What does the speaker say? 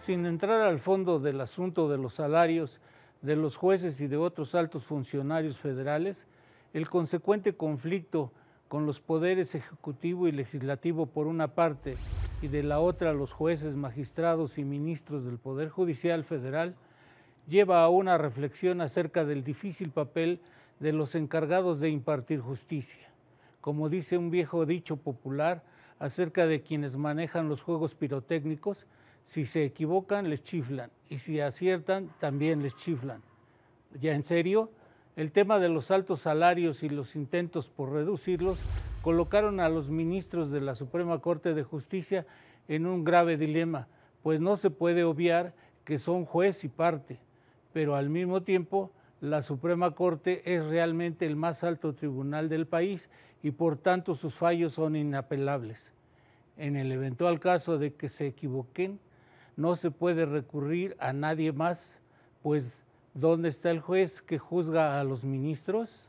Sin entrar al fondo del asunto de los salarios de los jueces y de otros altos funcionarios federales, el consecuente conflicto con los poderes ejecutivo y legislativo por una parte y de la otra los jueces, magistrados y ministros del Poder Judicial Federal, lleva a una reflexión acerca del difícil papel de los encargados de impartir justicia. Como dice un viejo dicho popular acerca de quienes manejan los juegos pirotécnicos, si se equivocan les chiflan y si aciertan también les chiflan. Ya en serio, el tema de los altos salarios y los intentos por reducirlos colocaron a los ministros de la Suprema Corte de Justicia en un grave dilema, pues no se puede obviar que son juez y parte, pero al mismo tiempo la Suprema Corte es realmente el más alto tribunal del país y por tanto sus fallos son inapelables. En el eventual caso de que se equivoquen, no se puede recurrir a nadie más, pues ¿dónde está el juez que juzga a los ministros?